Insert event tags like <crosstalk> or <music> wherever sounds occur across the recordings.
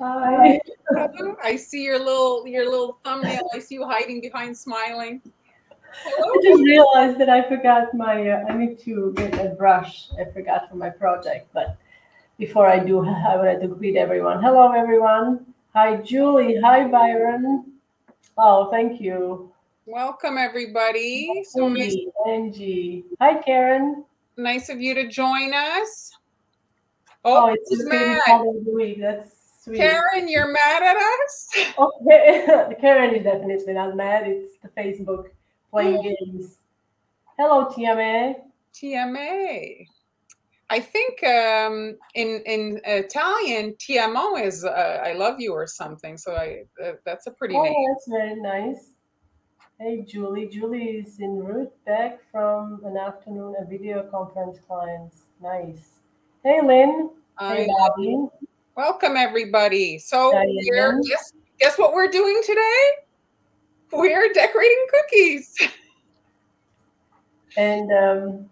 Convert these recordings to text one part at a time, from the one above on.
Hi. I see your little your little thumbnail. I see you hiding behind smiling. Hello. I just realized that I forgot my. Uh, I need to get a brush. I forgot for my project, but before I do, <laughs> I wanted to greet everyone. Hello, everyone. Hi, Julie. Hi, Byron. Oh, thank you. Welcome, everybody. Angie, so nice. Angie. Hi, Karen. Nice of you to join us. Oh, oh it's week. That's sweet. Karen, you're mad at us? Okay. <laughs> Karen is definitely not mad. It's the Facebook playing games. Hello, TMA. TMA. I think um, in in Italian, TMO is uh, "I love you" or something. So I uh, that's a pretty oh, name. that's very nice. Hey, Julie. Julie is en route back from an afternoon a video conference clients. Nice. Hey, Lynn. Hey, Bobby. Welcome, everybody. So, we're, guess, guess what we're doing today? We're decorating cookies. <laughs> And um,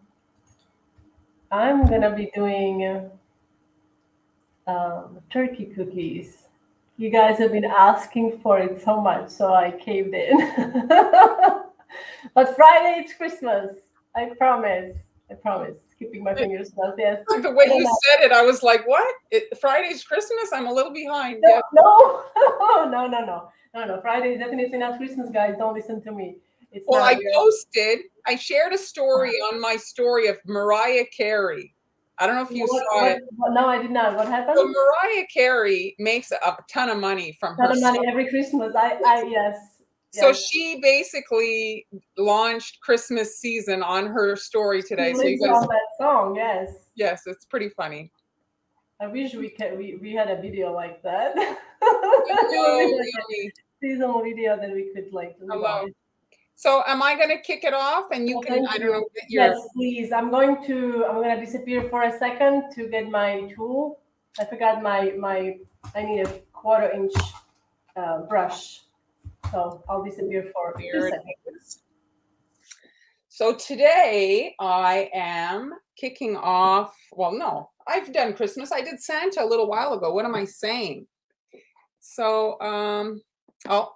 I'm going to be doing um, turkey cookies. You guys have been asking for it so much, so I caved in. <laughs> but Friday, it's Christmas. I promise. I promise. Keeping my fingers crossed. Yes. <laughs> The way you said it, I was like, "What? It, Friday's Christmas? I'm a little behind." No, yeah. <laughs> no, no, no, no, no, no. Friday is definitely not Christmas, guys. Don't listen to me. It's well, I posted. I shared a story on my story of Mariah Carey. I don't know if you what, saw what, it. What, no, I did not. What happened? So Mariah Carey makes a ton of money from ton her. Ton of money every Christmas. I, I yes. So she basically launched Christmas season on her story today. so you guys, that song, yes. Yes, it's pretty funny. I wish we could we, we had a video like that. <laughs> seasonal video that we could like Hello. So am I going to kick it off and you can, I don't know. Yes, please. I'm going to, I'm going to disappear for a second to get my tool. I forgot my, my, I need a quarter inch uh, brush. So I'll disappear for two seconds. So today I am kicking off. Well, no, I've done Christmas. I did Santa a little while ago. What am I saying? So, um, oh,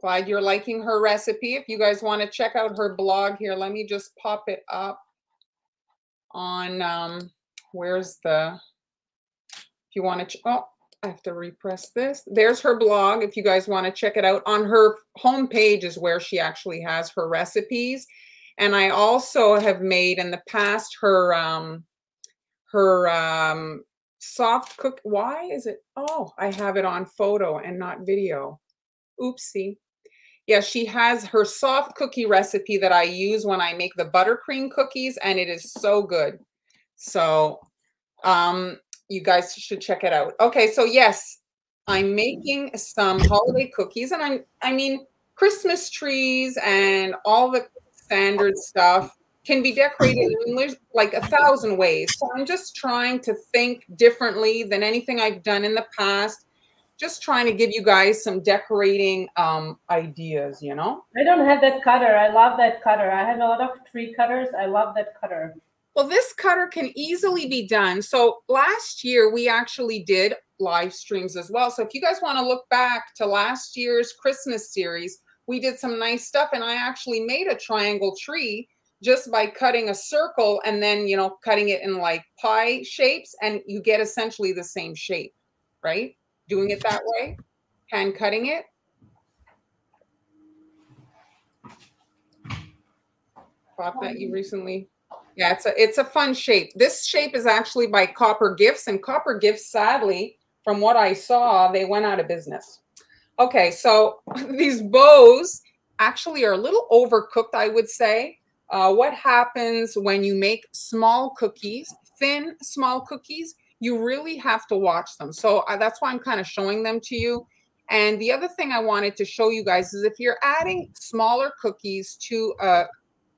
glad you're liking her recipe. If you guys want to check out her blog here, let me just pop it up on, um, where's the, if you want to, oh, I have to repress this. There's her blog if you guys want to check it out. On her homepage is where she actually has her recipes. And I also have made in the past her um her um soft cook. Why is it? Oh, I have it on photo and not video. Oopsie. Yeah, she has her soft cookie recipe that I use when I make the buttercream cookies, and it is so good. So um, you guys should check it out. Okay, so yes, I'm making some holiday cookies, and I'm I mean Christmas trees and all the standard stuff can be decorated in like a thousand ways. So I'm just trying to think differently than anything I've done in the past. Just trying to give you guys some decorating um, ideas, you know? I don't have that cutter. I love that cutter. I have a lot of tree cutters. I love that cutter. Well, this cutter can easily be done. So last year we actually did live streams as well. So if you guys want to look back to last year's Christmas series, we did some nice stuff and I actually made a triangle tree just by cutting a circle and then, you know, cutting it in like pie shapes and you get essentially the same shape, right? Doing it that way, hand cutting it. Thought that you um, recently yeah, it's a it's a fun shape. This shape is actually by Copper Gifts, and Copper Gifts, sadly, from what I saw, they went out of business. Okay, so <laughs> these bows actually are a little overcooked, I would say. Uh, what happens when you make small cookies, thin small cookies? You really have to watch them. So uh, that's why I'm kind of showing them to you. And the other thing I wanted to show you guys is if you're adding smaller cookies to a,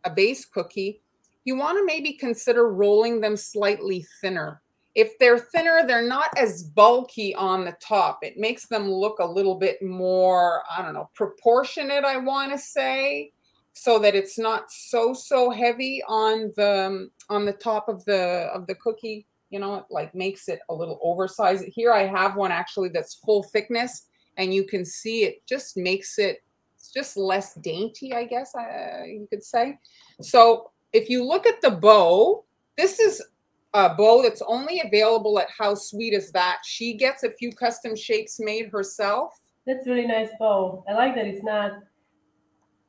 a base cookie, you want to maybe consider rolling them slightly thinner. If they're thinner, they're not as bulky on the top. It makes them look a little bit more, I don't know, proportionate, I want to say, so that it's not so so heavy on the on the top of the of the cookie. you know, it like makes it a little oversized. Here I have one actually that's full thickness and you can see it just makes it just less dainty, I guess uh, you could say. So if you look at the bow, this is a bow that's only available at How Sweet Is That. She gets a few custom shapes made herself. That's really nice bow. I like that it's not.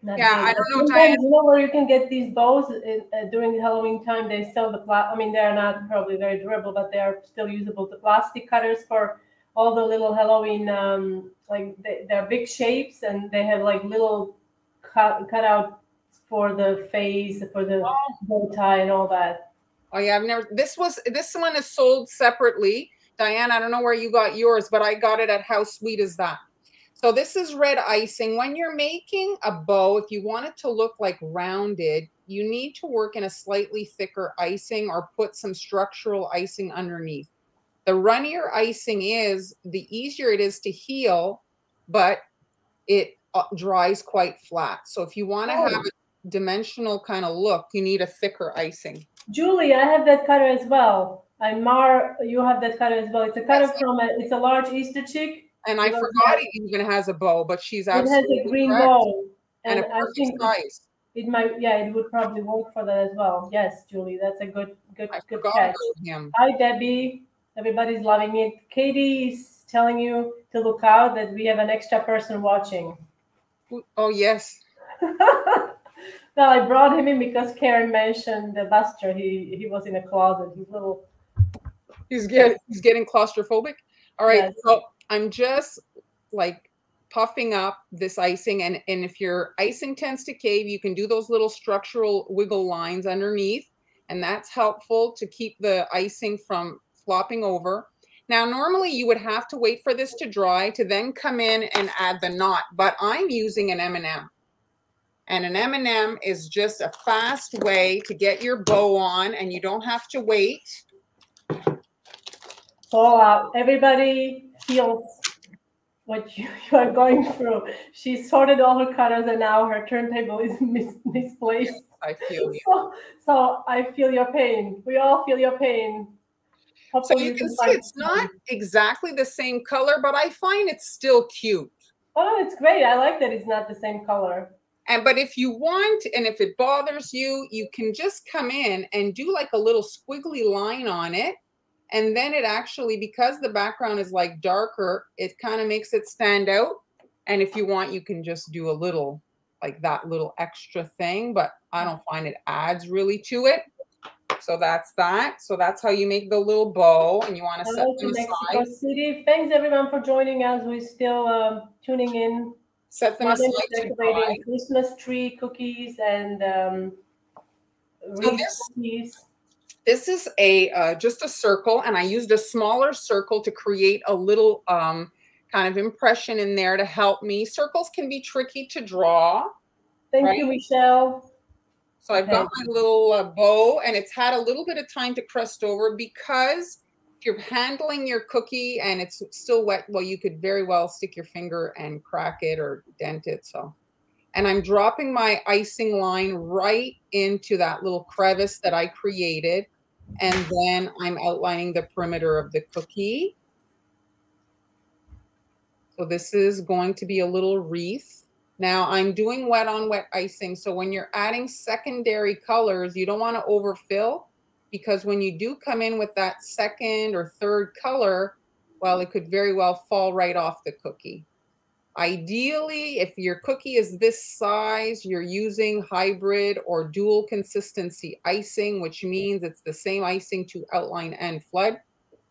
not yeah, big. I don't know. Sometimes, you know where you can get these bows in, uh, during Halloween time. They sell the pla- I mean, they are not probably very durable, but they are still usable. The plastic cutters for all the little Halloween, um, like they, they're big shapes, and they have like little cut cut out for the face, for the bow tie, and all that. Oh yeah, I've never. This was this one is sold separately. Diane, I don't know where you got yours, but I got it at How Sweet Is That. So this is red icing. When you're making a bow, if you want it to look like rounded, you need to work in a slightly thicker icing or put some structural icing underneath. The runnier icing is, the easier it is to heal, but it uh, dries quite flat. So if you want to oh. have a dimensional kind of look, you need a thicker icing. Julie, I have that cutter as well. And Mar, you have that cutter as well. It's a cutter yes. from a, it's a large Easter chick. And I forgot it even has a bow, but she's absolutely It has a green correct. bow. And, and a perfect I think size. It might, yeah, it would probably work for that as well. Yes, Julie, that's a good, good, I good catch. Him. Hi, Debbie. Everybody's loving it. Katie is telling you to look out that we have an extra person watching. Oh yes. <laughs> well, I brought him in because Karen mentioned the Buster. He he was in a closet. He's little. He's getting he's getting claustrophobic. All right, yes. so I'm just like puffing up this icing, and and if your icing tends to cave, you can do those little structural wiggle lines underneath, and that's helpful to keep the icing from flopping over. Now, normally you would have to wait for this to dry to then come in and add the knot, but I'm using an M&M. And an M&M is just a fast way to get your bow on and you don't have to wait. All out. Everybody feels what you, <laughs> you, are going through. She sorted all her cutters and now her turntable is <laughs> mis misplaced. Yes, I feel you. So, so I feel your pain. We all feel your pain. Hopefully so you, you can, can see it's not exactly the same color, but I find it's still cute. Oh, it's great. I like that it's not the same color. And but if you want, and if it bothers you, you can just come in and do like a little squiggly line on it. And then it actually, because the background is like darker, it kind of makes it stand out. And if you want, you can just do a little like that little extra thing, but I don't find it adds really to it. So that's that. So that's how you make the little bow and you want to set them Mexico aside. City. Thanks everyone for joining us. We're still um, tuning in. Set them aside. Decorating Christmas tree cookies and um, so this, cookies. This is a uh, just a circle, and I used a smaller circle to create a little um, kind of impression in there to help me. Circles can be tricky to draw. Thank right? you, Michelle. So I've got my little uh, bow and it's had a little bit of time to crust over because if you're handling your cookie and it's still wet, well, you could very well stick your finger and crack it or dent it. So, and I'm dropping my icing line right into that little crevice that I created. And then I'm outlining the perimeter of the cookie. So this is going to be a little wreath. Now I'm doing wet on wet icing. So when you're adding secondary colors, you don't want to overfill because when you do come in with that second or third color, well, it could very well fall right off the cookie. Ideally, if your cookie is this size, you're using hybrid or dual consistency icing, which means it's the same icing to outline and flood,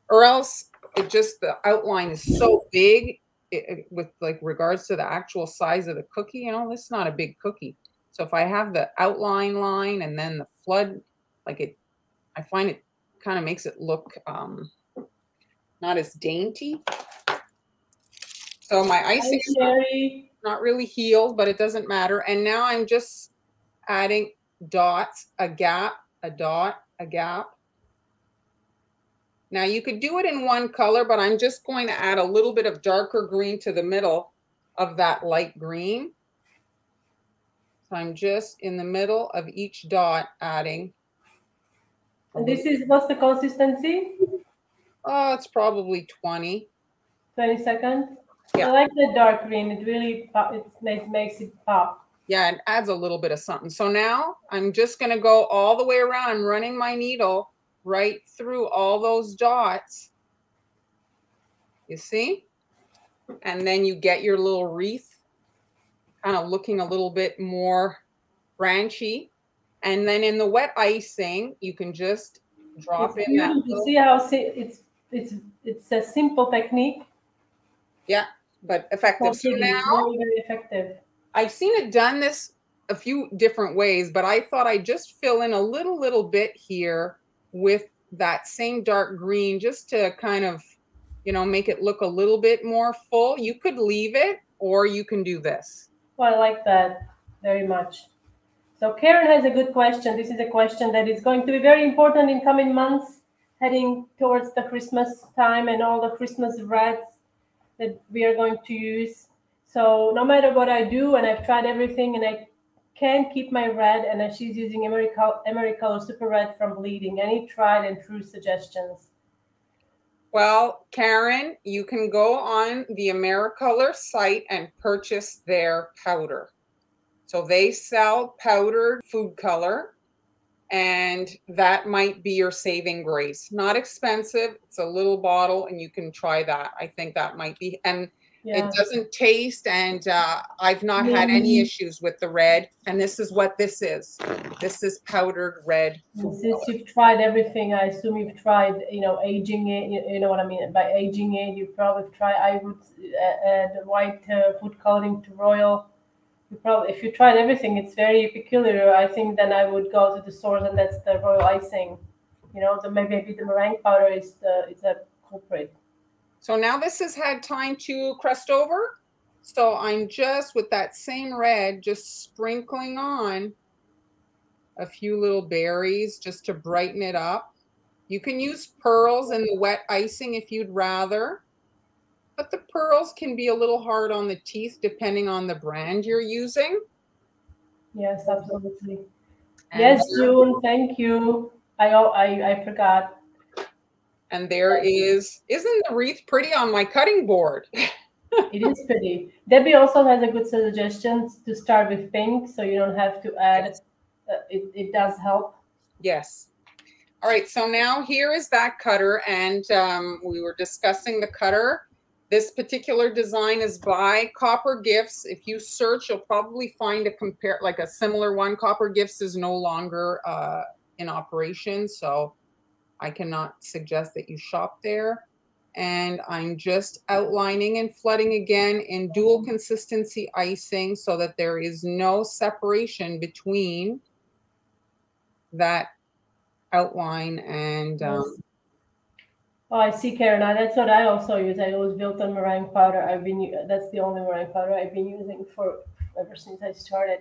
or else it just the outline is so big it, with like regards to the actual size of the cookie, you know, this is not a big cookie. So if I have the outline line and then the flood, like it, I find it kind of makes it look um, not as dainty. So my icing is not, not really healed, but it doesn't matter. And now I'm just adding dots, a gap, a dot, a gap, now you could do it in one color, but I'm just going to add a little bit of darker green to the middle of that light green. So I'm just in the middle of each dot adding And this is what's the consistency? Oh, it's probably 20. 20 seconds. Yeah. I like the dark green. It really pop, it makes makes it pop. Yeah, it adds a little bit of something. So now I'm just going to go all the way around. I'm running my needle right through all those dots. You see? And then you get your little wreath kind of looking a little bit more branchy. And then in the wet icing, you can just drop It's in that. little- See how it's it's it's a simple technique. Yeah, but effective. So now very, very effective. I've seen it done this a few different ways, but I thought I'd just fill in a little, little bit here with that same dark green just to kind of, you know, make it look a little bit more full. You could leave it or you can do this. Well, I like that very much. So Karen has a good question. This is a question that is going to be very important in coming months, heading towards the Christmas time and all the Christmas reds that we are going to use. So no matter what I do, and I've tried everything, and I can't keep my red, and she's using Emery, Col- AmeriColor Super Red from Bleeding. Any tried and true suggestions? Well, Karen, you can go on the AmeriColor site and purchase their powder. So they sell powdered food color, and that might be your saving grace. Not expensive. It's a little bottle, and you can try that. I think that might be, and Yeah. it doesn't taste, and uh, I've not had any issues with the red. And this is what this is. This is powdered red. Since color. you've tried everything, I assume you've tried, you know, aging it. You, you know what I mean by aging it. You probably try. I would uh, add white uh, food coloring to royal. You probably, if you tried everything, it's very peculiar. I think then I would go to the source, and that's the royal icing. You know, the maybe the meringue powder is the is a culprit. So now this has had time to crust over. So I'm just with that same red, just sprinkling on a few little berries just to brighten it up. You can use pearls in the wet icing if you'd rather, but the pearls can be a little hard on the teeth depending on the brand you're using. Yes, absolutely. And yes, June. Thank you. I I I forgot. And there is, isn't the wreath pretty on my cutting board? <laughs> It is pretty. Debbie also has a good suggestion to start with pink, so you don't have to add. Uh, it, it does help. Yes. All right, so now here is that cutter, and um, we were discussing the cutter. This particular design is by Copper Gifts. If you search, you'll probably find a compare like a similar one. Copper Gifts is no longer uh, in operation, so I cannot suggest that you shop there. And I'm just outlining and flooding again in dual consistency icing so that there is no separation between that outline and um, Oh, I see, Karen. That's what I also use. I always use Wilton meringue powder. I've been that's the only meringue powder I've been using for ever since I started.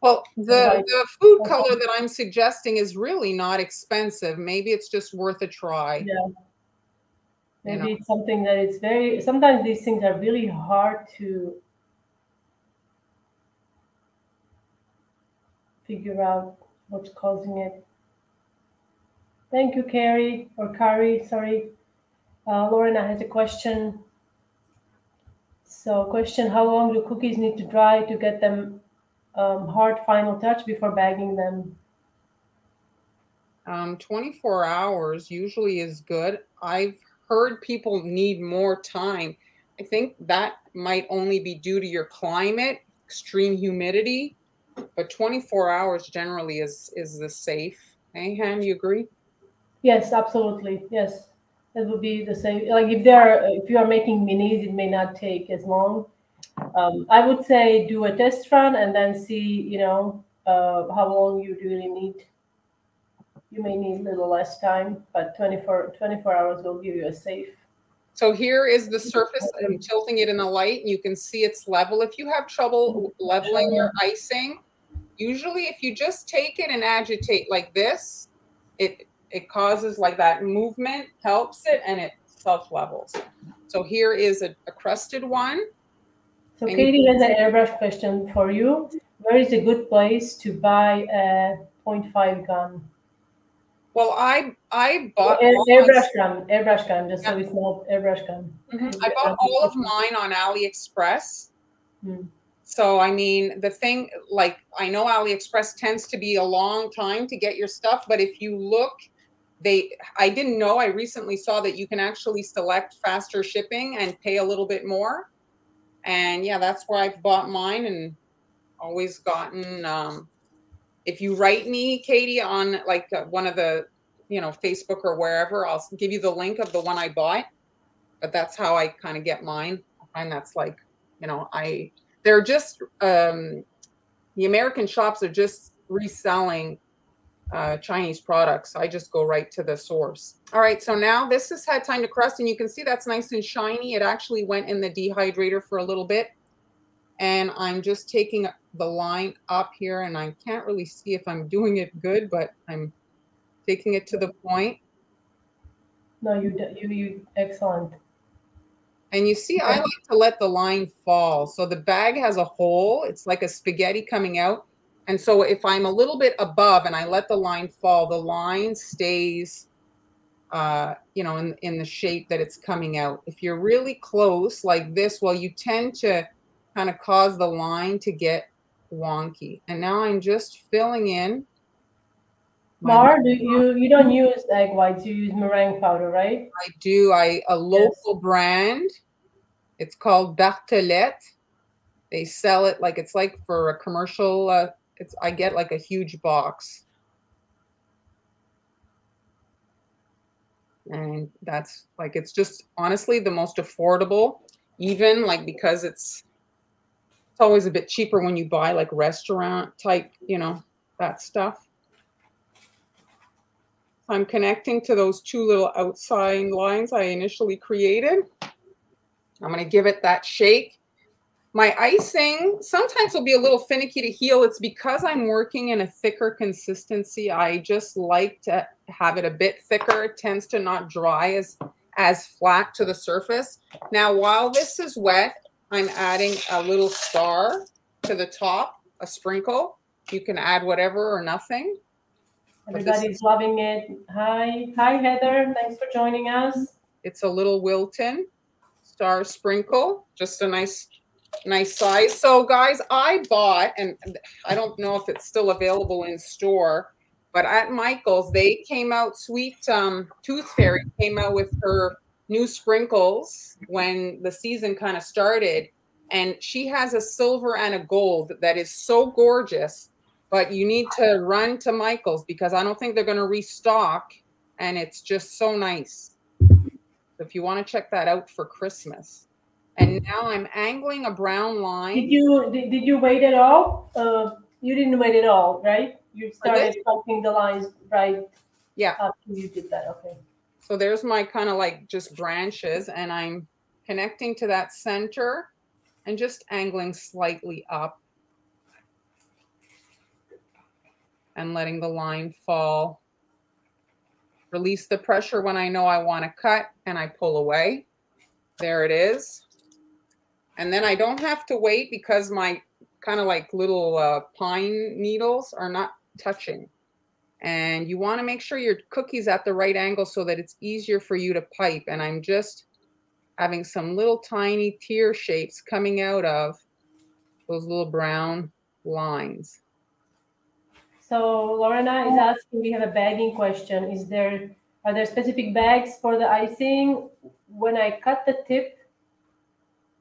well the the food color that i'm suggesting is really not expensive maybe it's just worth a try Yeah. You Maybe know. it's something that it's very. Sometimes these things are really hard to figure out what's causing it. Thank you, Carrie or Kari. Sorry, uh, Lorena has a question. So, question: How long do cookies need to dry to get them um, hard final touch before bagging them? um, 24 hours usually is good i've heard people need more time i think that might only be due to your climate extreme humidity but 24 hours generally is is the safe hey ham you agree Yes, absolutely. Yes, it would be the same. Like if there are, if you are making minis, it may not take as long. Um, I would say do a test run and then see, you know, uh, how long you really need. You may need a little less time, but 24, 24 hours will give you a safe. So here is the surface. I'm tilting it in the light and you can see it's level. If you have trouble leveling your icing, usually if you just take it and agitate like this, it it causes like that movement, helps it, and it self levels. So here is a, a crusted one. So And- Katie has an airbrush question for you. Where is a good place to buy a 0.5 gun? Well, I I bought Air, airbrush gun, airbrush gun, just so Yeah. it's not airbrush gun. Mhm. I bought all of mine on AliExpress. Hmm. So I mean, the thing like I know AliExpress tends to be a long time to get your stuff, but if you look, they I didn't know. I recently saw that you can actually select faster shipping and pay a little bit more. And yeah, that's where I've bought mine and always gotten. Um, if you write me, Katie, on like uh, one of the you know Facebook or wherever, I'll give you the link of the one I bought. But that's how I kind of get mine. Find that's like you know I they're just um, the American shops are just reselling uh, Chinese products. I just go right to the source. All right, so now this has had time to crust, and you can see that's nice and shiny. It actually went in the dehydrator for a little bit, and I'm just taking the line up here, and I can't really see if I'm doing it good, but I'm taking it to the point. No, you, you, you, excellent. And you see, I like to let the line fall. So the bag has a hole. It's like a spaghetti coming out. And so if I'm a little bit above and I let the line fall, the line stays, uh, you know, in, in the shape that it's coming out. If you're really close like this, well, you tend to kind of cause the line to get wonky. And now I'm just filling in. Mar, do you, you don't use egg whites, you use meringue powder, right? I do. I a local brand. It's called Bartelette. They sell it like it's like for a commercial. Uh, it's I get like a huge box, and that's like it's just honestly the most affordable. Even like because it's it's always a bit cheaper when you buy like restaurant type, you know, that stuff. I'm connecting to those two little outside lines I initially created. I'm going to give it that shake. My icing sometimes will be a little finicky to heal. It's because I'm working in a thicker consistency. I just like to have it a bit thicker. It tends to not dry as, as flat to the surface. Now, while this is wet, I'm adding a little star to the top, a sprinkle. You can add whatever or nothing. Everybody's loving it. Hi, hi Heather, thanks for joining us. It's a little Wilton star sprinkle, just a nice, nice size. So guys, I bought, and I don't know if it's still available in store, but at Michael's, they came out, Sweet um, Tooth Fairy came out with her new sprinkles when the season kind of started. And she has a silver and a gold that is so gorgeous, but you need to run to Michael's because I don't think they're going to restock. And it's just so nice. If you want to check that out for Christmas. And now I'm angling a brown line. Did you did, did you wait at all? Uh, you didn't wait at all, right? You started pumping the lines right Yeah. after you did that. Okay. So there's my kind of like just branches and I'm connecting to that center and just angling slightly up and letting the line fall. Release the pressure when I know I want to cut and I pull away. There it is. And then I don't have to wait because my kind of like little uh, pine needles are not touching. And you want to make sure your cookie's at the right angle so that it's easier for you to pipe. And I'm just having some little tiny tear shapes coming out of those little brown lines. So Lorena is asking, we have a bagging question. Is there, are there specific bags for the icing? When I cut the tip,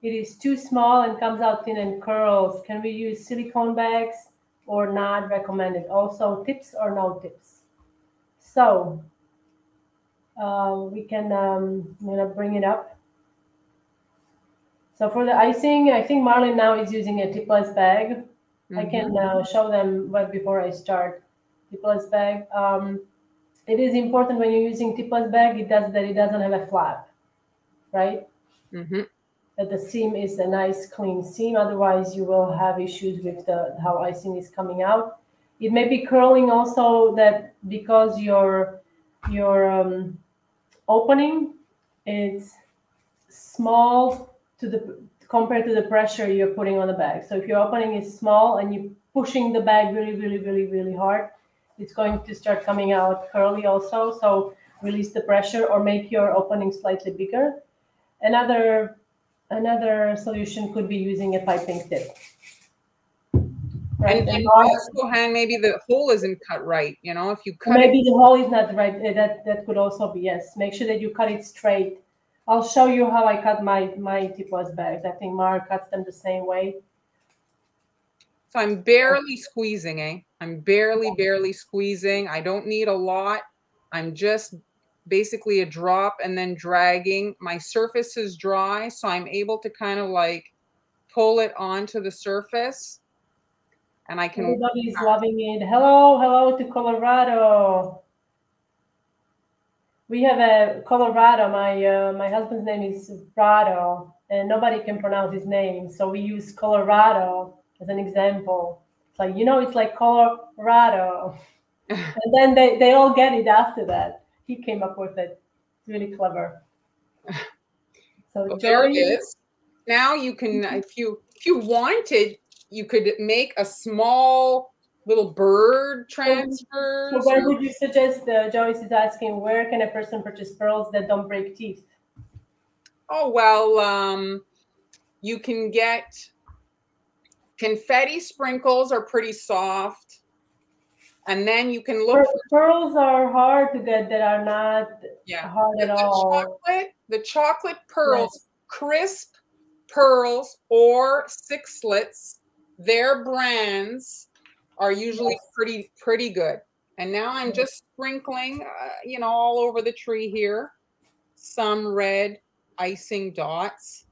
it is too small and comes out thin and curls. Can we use silicone bags or not recommended? Also tips or no tips? So uh, we can, um, I'm gonna bring it up. So for the icing, I think Marlon now is using a tipless bag. I can uh, show them right before I start tipless bag. Um, it is important when you're using tipless bag, it does that it doesn't have a flap, right? hmm That the seam is a nice clean seam. Otherwise, you will have issues with the how icing is coming out. It may be curling also that because your your um, opening is small to the compared to the pressure you're putting on the bag. So if your opening is small and you're pushing the bag really, really, really, really hard, it's going to start coming out curly also. So release the pressure or make your opening slightly bigger. Another another solution could be using a piping tip. Right? And, and also, hand maybe the hole isn't cut right. You know, if you cut maybe it, the hole is not right. Uh, that that could also be yes. Make sure that you cut it straight. I'll show you how I cut my my tipless bags. I think Mark cuts them the same way. So I'm barely squeezing, eh? I'm barely, barely squeezing. I don't need a lot. I'm just basically a drop and then dragging. My surface is dry, so I'm able to kind of like pull it onto the surface. And I can. Everybody's loving it. Hello, hello to Colorado. We have a Colorado. My uh, my husband's name is Rado, and nobody can pronounce his name, so we use Colorado as an example. It's like you know, it's like Colorado, <laughs> and then they they all get it after that he came up with it. It's really clever. <laughs> So well, there it is. Now you can, mm-hmm. if you if you wanted, you could make a small little bird transfer. So where would you suggest? Uh, Joyce is asking, where can a person purchase pearls that don't break teeth? Oh well, um, you can get confetti sprinkles are pretty soft and then you can look. Pearls are hard to get that are not yeah. hard at the all. Chocolate, the chocolate pearls, yes. crisp pearls or sixlets, their brands are usually yes. pretty pretty good. And now I'm just sprinkling, uh, you know, all over the tree here, some red icing dots.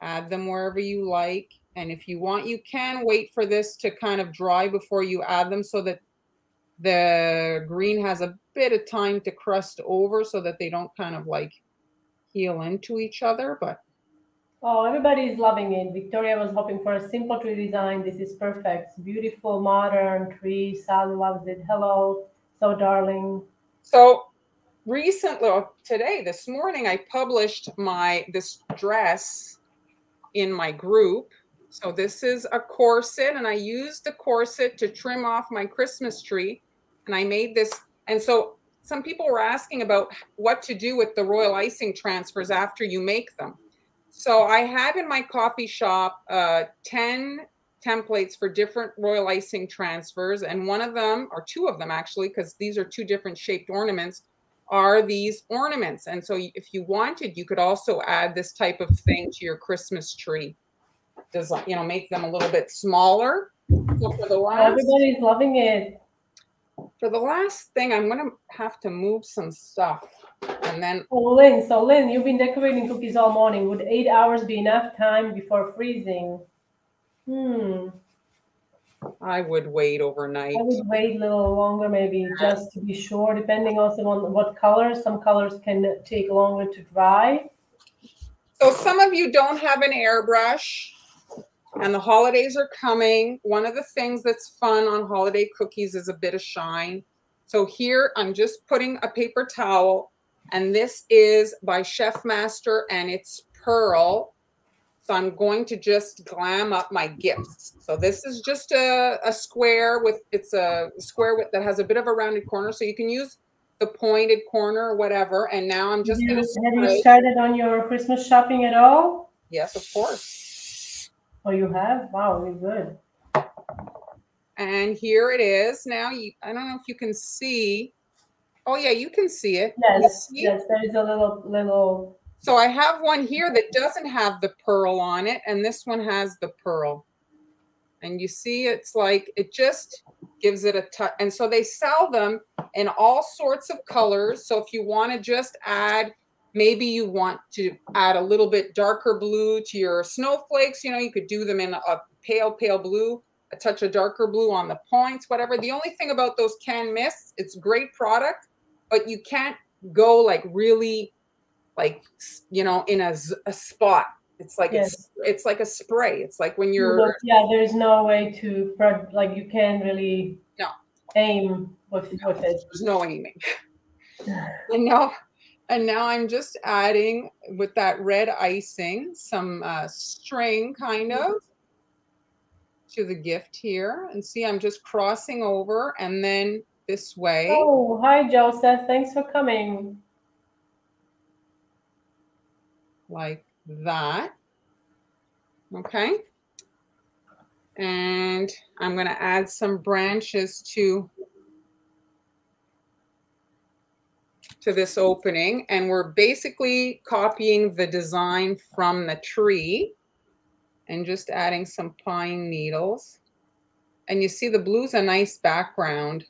Add them wherever you like. And if you want, you can wait for this to kind of dry before you add them so that the green has a bit of time to crust over so that they don't kind of like heal into each other, but Oh, everybody is loving it. Victoria was hoping for a simple tree design. This is perfect. Beautiful, modern tree. Sally loves it. Hello, so darling. So recently, oh, today, this morning, I published my this dress in my group so this is a corset and I used the corset to trim off my Christmas tree. And I made this. And so some people were asking about what to do with the royal icing transfers after you make them. So I have in my Ko-fi shop uh, 10 templates for different royal icing transfers. And one of them, or two of them actually, because these are two different shaped ornaments, are these ornaments. And so if you wanted, you could also add this type of thing to your Christmas tree design, you know, make them a little bit smaller. So for the last, Everybody's loving it. For the last thing, I'm going to have to move some stuff. And then. Oh, Lynn, so Lynn, you've been decorating cookies all morning. Would eight hours be enough time before freezing? Hmm. I would wait overnight. I would wait a little longer, maybe just to be sure, depending also on what colors. Some colors can take longer to dry. So some of you don't have an airbrush and the holidays are coming. One of the things that's fun on holiday cookies is a bit of shine. So here I'm just putting a paper towel and this is by Chef Master and it's pearl. So I'm going to just glam up my gifts. So this is just a, a square with, it's a square with, that has a bit of a rounded corner. So you can use the pointed corner or whatever. And now I'm just going to. Have you started on your Christmas shopping at all? Yes, of course. Oh, you have? Wow, you're good. And here it is. Now, you, I don't know if you can see. Oh, yeah, you can see it. Yes, see yes, there is a little, little. So I have one here that doesn't have the pearl on it, and this one has the pearl. And you see, it's like, it just gives it a touch. And so they sell them in all sorts of colors. So if you want to just add, maybe you want to add a little bit darker blue to your snowflakes, you know, you could do them in a pale, pale blue, a touch of darker blue on the points, whatever. The only thing about those can mists, it's great product, but you can't go like really like, you know, in a, a spot it's like yes. it's it's like a spray. It's like when you're yeah. There's no way to like you can't really no aim with no, with it. There's no aiming. <sighs> and now and now I'm just adding with that red icing some uh, string kind of to the gift here and see I'm just crossing over and then this way. Oh, hi Joseph. Thanks for coming. Like that. Okay. And I'm going to add some branches to to this opening and we're basically copying the design from the tree and just adding some pine needles. And you see the blue's a nice background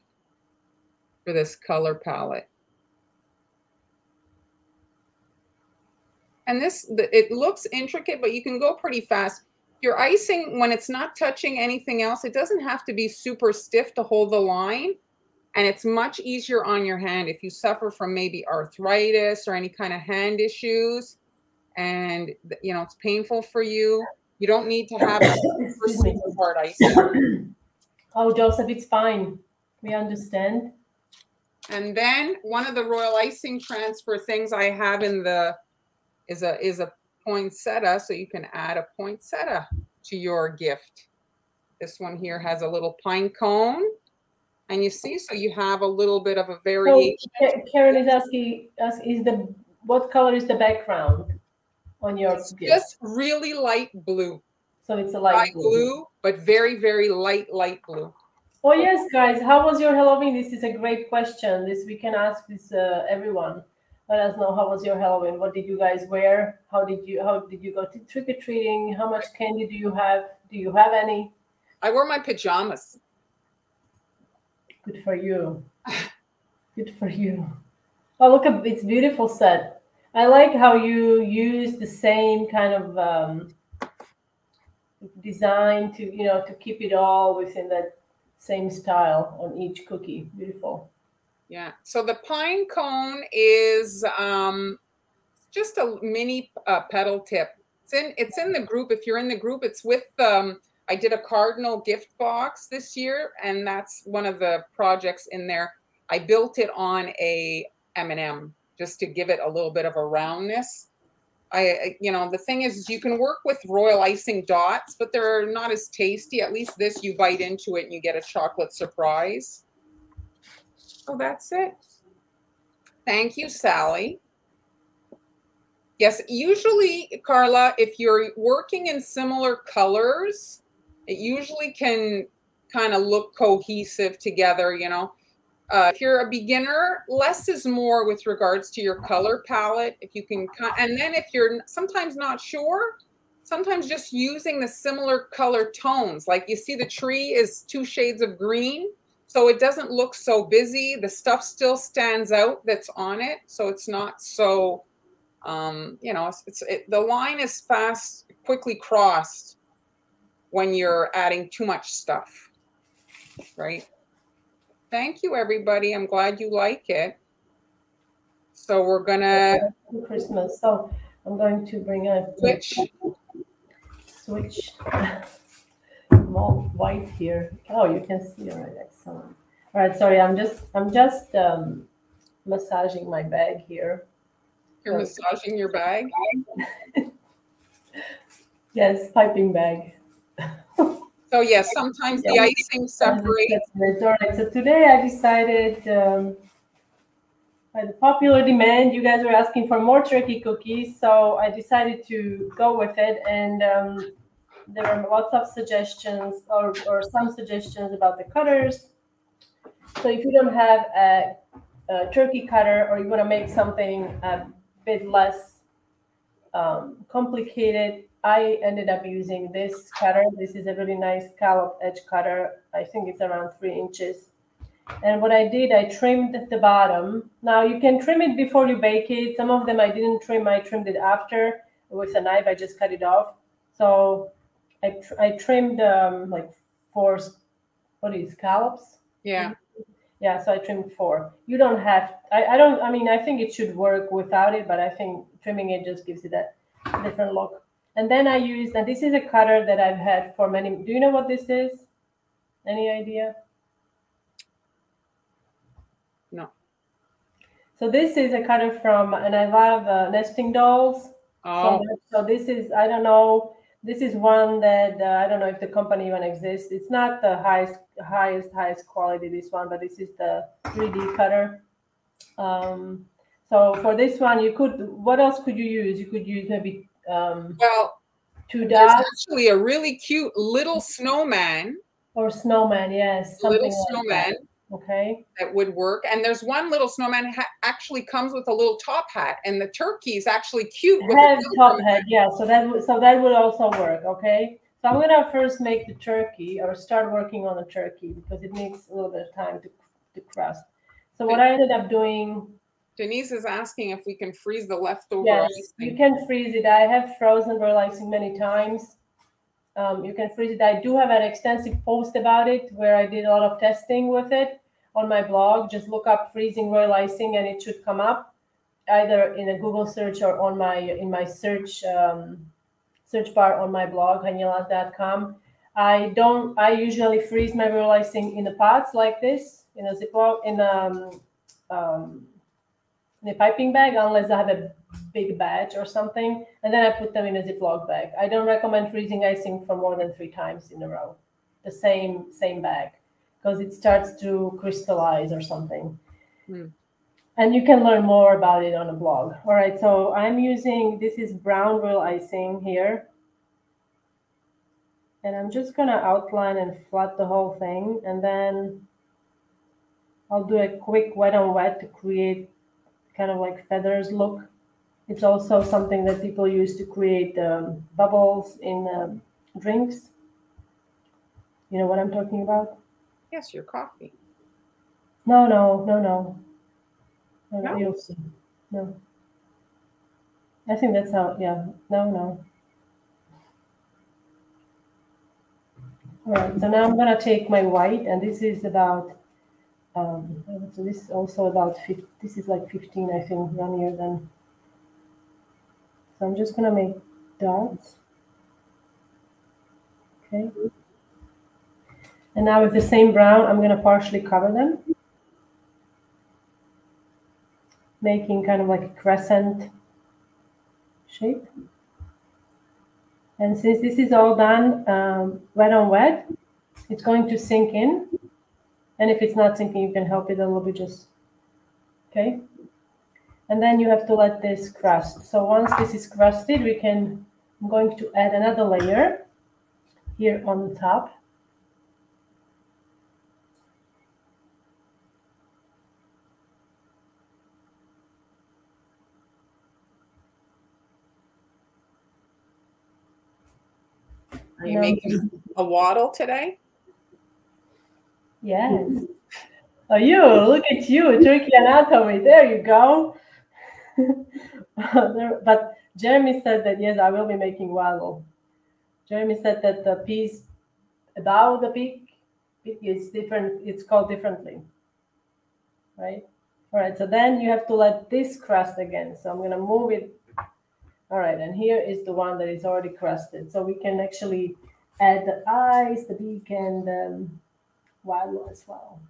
for this color palette. And this, it looks intricate, but you can go pretty fast. Your icing, when it's not touching anything else, it doesn't have to be super stiff to hold the line. And it's much easier on your hand if you suffer from maybe arthritis or any kind of hand issues and you know it's painful for you. You don't need to have a super hard icing. Oh, Joseph, it's fine. We understand. And then one of the royal icing transfer things I have in the is a is a poinsettia, so you can add a poinsettia to your gift. This one here has a little pine cone and you see, so you have a little bit of a variation. So Karen is asking, us, is the what color is the background on your? It's gift? just really light blue. So it's a light, light blue. blue, but very very light light blue. Oh yes, guys, how was your Halloween? This is a great question. This we can ask this uh, everyone. Let us know how was your Halloween. What did you guys wear? How did you how did you go to trick or treating? How much candy do you have? Do you have any? I wore my pajamas. Good for you. Good for you. Oh, look at it's beautiful set. I like how you use the same kind of um, design to you know to keep it all within that same style on each cookie. Beautiful. Yeah. So the pine cone is um, just a mini uh, petal tip. It's in it's in the group. If you're in the group, it's with um, I did a cardinal gift box this year, and that's one of the projects in there. I built it on a M&M just to give it a little bit of a roundness. I, you know, the thing is, you can work with royal icing dots, but they're not as tasty. At least this, you bite into it and you get a chocolate surprise. So that's it. Thank you, Sally. Yes, usually, Carla, if you're working in similar colors, it usually can kind of look cohesive together, you know. Uh, if you're a beginner, less is more with regards to your color palette. If you can, and then if you're sometimes not sure, sometimes just using the similar color tones. Like you see the tree is two shades of green, so it doesn't look so busy. The stuff still stands out that's on it, so it's not so, um, you know, it's, it's it, the line is fast, quickly crossed when you're adding too much stuff, right? Thank you, everybody. I'm glad you like it. So we're gonna Christmas. So I'm going to bring a switch. Switch. <laughs> More white here. Oh, you can see. All right, excellent. All right, sorry. I'm just I'm just um, massaging my bag here. You're massaging your bag. <laughs> yes, piping bag. So yes, sometimes the icing separates. All right. So today I decided, um, by the popular demand, you guys were asking for more turkey cookies, so I decided to go with it. And um, there were lots of suggestions, or, or some suggestions about the cutters. So if you don't have a, a turkey cutter, or you want to make something a bit less um, complicated, I ended up using this cutter. This is a really nice scallop edge cutter. I think it's around three inches. And what I did, I trimmed the bottom. Now you can trim it before you bake it. Some of them I didn't trim, I trimmed it after with a knife. I just cut it off. So I, I trimmed um, like four, what is scallops? Yeah. Yeah, so I trimmed four. You don't have, I, I don't, I mean, I think it should work without it, but I think trimming it just gives it that different look. And then I used, and this is a cutter that I've had for many, do you know what this is? Any idea? No. So this is a cutter from, and I love uh, nesting dolls. Oh. So, so this is, I don't know, This is one that uh, I don't know if the company even exists. It's not the highest, highest, highest quality. This one, but this is the 3D cutter. Um, so for this one, you could. What else could you use? You could use maybe um, Well, two there's actually a really cute little snowman, or snowman. Yes, little something like snowman. Okay. that would work. And there's one little snowman ha- actually comes with a little top hat, and the turkey is actually cute. with a Head, top hat. head. Yeah. So that would- so that would also work. Okay. So I'm gonna first make the turkey or start working on the turkey because it needs a little bit of time to to crust. So what I ended up doing Denise is asking if we can freeze the leftover Yes, you can freeze it. I have frozen royal icing many times. Um, you can freeze it. I do have an extensive post about it where I did a lot of testing with it on my blog. Just look up freezing royal icing and it should come up either in a Google search or on my in my search um, search bar on my blog haniela.com. I don't. I usually freeze my royal icing in the pots like this in a Ziploc in um, um, in a piping bag unless I have a big batch or something, and then I put them in a Ziploc bag. I don't recommend freezing icing for more than three times in a row, the same same bag, because it starts to crystallize or something. Hmm. And you can learn more about it on a blog. All right, so I'm using this is brown royal icing here. And I'm just gonna outline and flat the whole thing, and then I'll do a quick wet on wet to create kind of like feathers look. It's also something that people use to create um, bubbles in um, drinks. You know what I'm talking about? Yes, your coffee. No, no, no, no. No, you'll see. No. I think that's how, yeah. No, no. All right, so now I'm gonna take my white, and this is about, um, so this is also about 50, this is like 15, I think, runnier than. So I'm just gonna make dots. Okay. And now with the same brown, I'm gonna partially cover them. Making kind of like a crescent shape. And since this is all done um, wet on wet, it's going to sink in. And if it's not sinking, you can help it a little bit just, okay? And then you have to let this crust. So once this is crusted, we can, I'm going to add another layer here on the top. Are you making a wattle today? Yes. Oh, you, look at you, turkey anatomy. There you go. <laughs> But Jeremy said that, yes, I will be making wattle. Jeremy said that the piece above the beak is different, it's called differently. Right? All right, so then you have to let this crust again. So I'm going to move it. All right, and here is the one that is already crusted. So we can actually add the eyes, the beak, and um, wattle as well.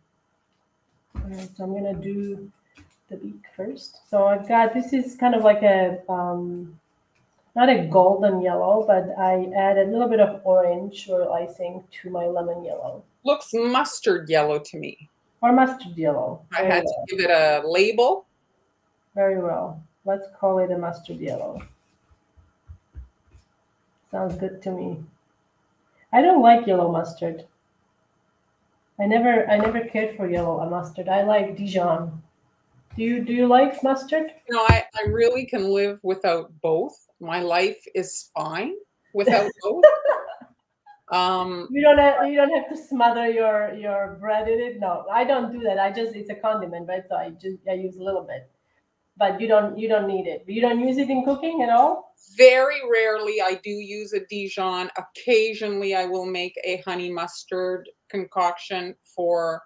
Right, so I'm gonna do the beak first. So I've got this is kind of like a um, not a golden yellow, but I add a little bit of orange or icing to my lemon yellow Looks mustard yellow to me. or mustard yellow. I Very had well. to give it a label. Very well. Let's call it a mustard yellow. Sounds good to me. I don't like yellow mustard. I never I never cared for yellow mustard. I like Dijon. Do you do you like mustard? You know, I, I really can live without both. My life is fine without <laughs> both. Um, You don't have you don't have to smother your your bread in it. No, I don't do that. I just it's a condiment, right? So I just I use a little bit. But you don't you don't need it. You don't use it in cooking at all? very rarely I do use a Dijon. Occasionally I will make a honey mustard concoction for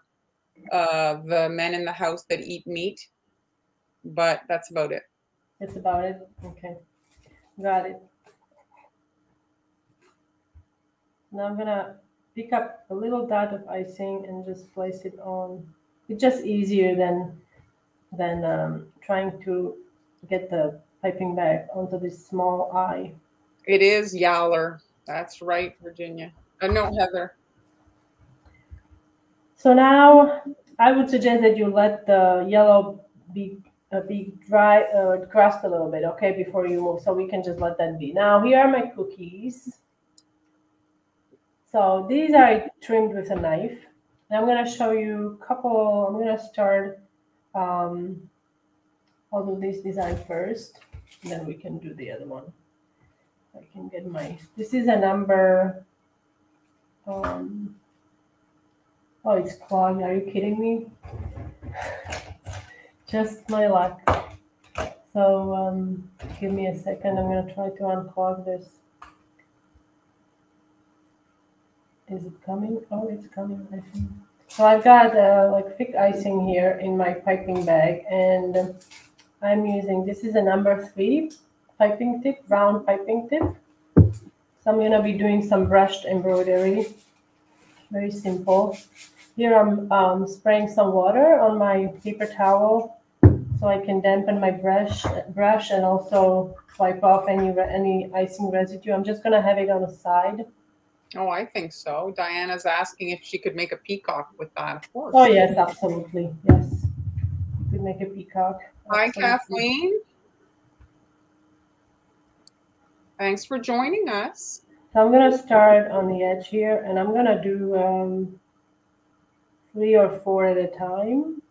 uh, the men in the house that eat meat. But that's about it. That's about it. Okay. Got it. Now I'm gonna pick up a little dot of icing and just place it on. It's just easier than than um, trying to get the piping bag onto this small eye. It is yaller That's right, Virginia. Uh, no, Heather. So now I would suggest that you let the yellow be uh, be dry, uh, crust a little bit, okay, before you move. So we can just let that be. Now here are my cookies. So these are trimmed with a knife. And I'm gonna show you a couple, I'm gonna start, um, I'll do this design first, then we can do the other one. I can get my, this is a number, um, oh, it's clogged, are you kidding me? Just my luck. So um, give me a second. I'm going to try to unclog this. Is it coming? Oh, it's coming, I think. So I've got uh, like thick icing here in my piping bag and I'm using, this is a number three piping tip, round piping tip. So I'm going to be doing some brushed embroidery. Very simple. Here I'm um, spraying some water on my paper towel so I can dampen my brush brush and also wipe off any any icing residue. I'm just gonna have it on the side. Oh, I think so. Diana's asking if she could make a peacock with that, of course. Oh yes, absolutely. Yes. Could make a peacock. Hi, Kathleen. Thanks for joining us. So I'm gonna start on the edge here and I'm gonna do um, three or four at a time.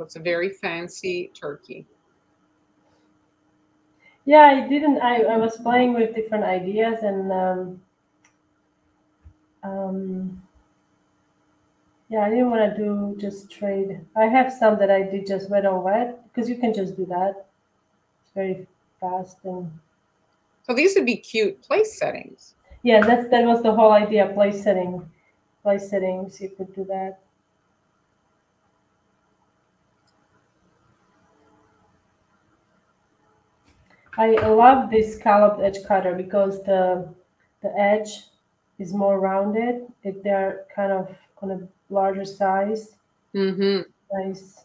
It's a very fancy turkey. Yeah, I didn't. I, I was playing with different ideas and um, um, yeah, I didn't want to do just trade. I have some that I did just wet on wet because you can just do that. It's very fast and So these would be cute place settings. yeah, that's that was the whole idea. Place setting, place settings. You could do that. I love this scalloped edge cutter because the the edge is more rounded. It, they're kind of on a larger size. Mm-hmm. Nice.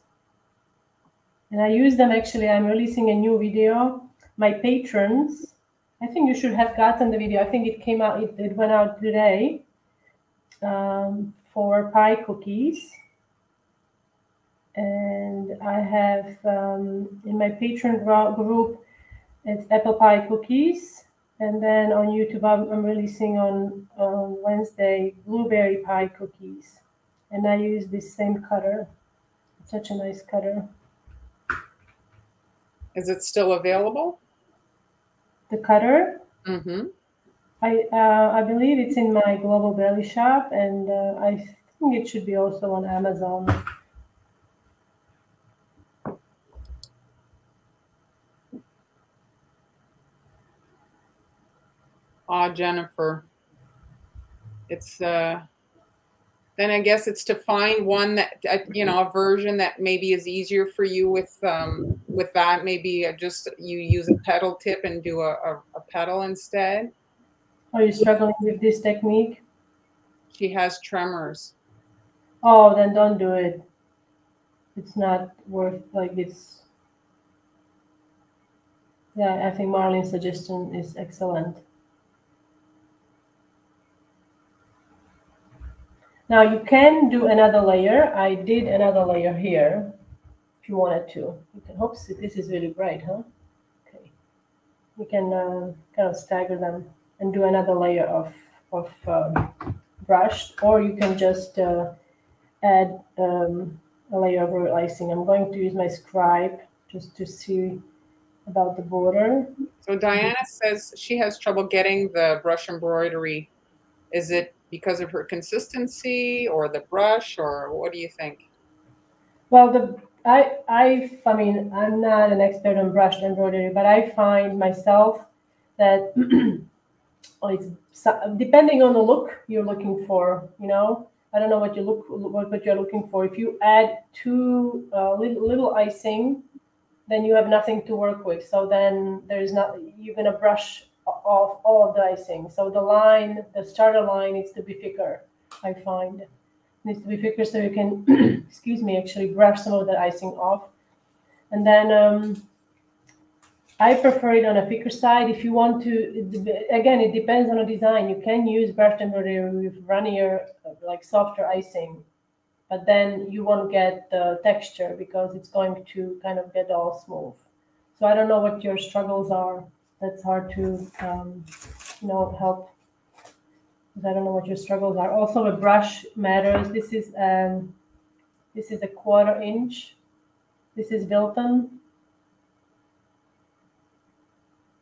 And I use them actually. I'm releasing a new video. My patrons, I think you should have gotten the video. I think it came out, it, it went out today um, for pie cookies. And I have um, in my patron group, it's apple pie cookies. And then on YouTube, I'm, I'm releasing on, on Wednesday blueberry pie cookies. And I use this same cutter. It's such a nice cutter. Is it still available? The cutter, Mm-hmm. I uh, I believe it's in my Global Belly shop, and uh, I think it should be also on Amazon. Ah, Jennifer. It's uh then I guess it's to find one that uh, you know a version that maybe is easier for you with um with that maybe just you use a pedal tip and do a, a, a pedal instead. Are you struggling with this technique? She has tremors. Oh, then don't do it. It's not worth like it's. Yeah, I think Marlene's suggestion is excellent. Now you can do another layer. I did another layer here if you wanted to. You can hope this is really bright, huh? Okay. You can uh, kind of stagger them and do another layer of, of um, brushed, or you can just uh, add um, a layer of royal icing. I'm going to use my scribe just to see about the border. So Diana says she has trouble getting the brush embroidery. Is it because of her consistency or the brush or what do you think? Well, the I I I mean I'm not an expert on brushed embroidery, but I find myself that <clears throat> oh, it's depending on the look you're looking for. You know, I don't know what you look what, you're looking for. If you add too uh, little, little icing, then you have nothing to work with. So then there's not you're gonna brush off all of the icing. So the line, the starter line, needs to be thicker. I find. needs to be thicker so you can, <clears throat> excuse me, actually brush some of the icing off. And then um, I prefer it on a thicker side. If you want to, again, it depends on the design. You can use brushed embroidery with runnier, like softer icing, but then you won't get the texture because it's going to kind of get all smooth. So I don't know what your struggles are. That's hard to, um, you know, help. I don't know what your struggles are. Also, a brush matters. This is um, this is a quarter inch. This is Wilton.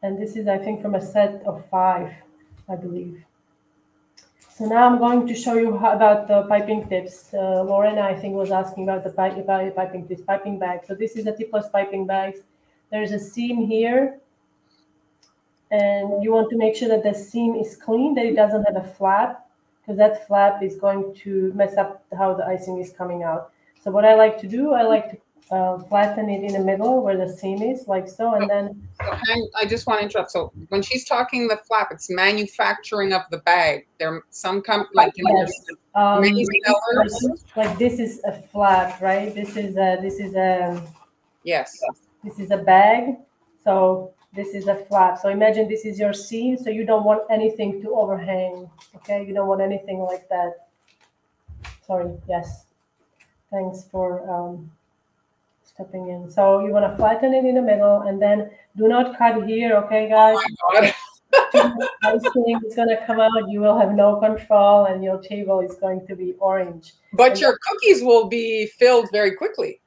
And this is, I think, from a set of five, I believe. So now I'm going to show you how, about the piping tips. Uh, Lorena, I think, was asking about the pipe, piping tips, piping bag. So this is a tipless piping bags. There's a seam here. And you want to make sure that the seam is clean, that it doesn't have a flap, because that flap is going to mess up how the icing is coming out. So what I like to do, I like to uh, flatten it in the middle where the seam is, like so, and then. So I just want to interrupt. So when she's talking the flap, it's manufacturing of the bag. There some come like know, um, sellers. Like this is a flap, right? This is a this is a. Yes. This is a bag. So this is a flap. So imagine this is your seam. So you don't want anything to overhang. Okay, you don't want anything like that. Sorry. Yes. Thanks for. Um, stepping in. So you want to flatten it in the middle and then do not cut here, okay, guys? Oh <laughs> Icing is going to come out. You will have no control and your table is going to be orange. But and your cookies will be filled very quickly.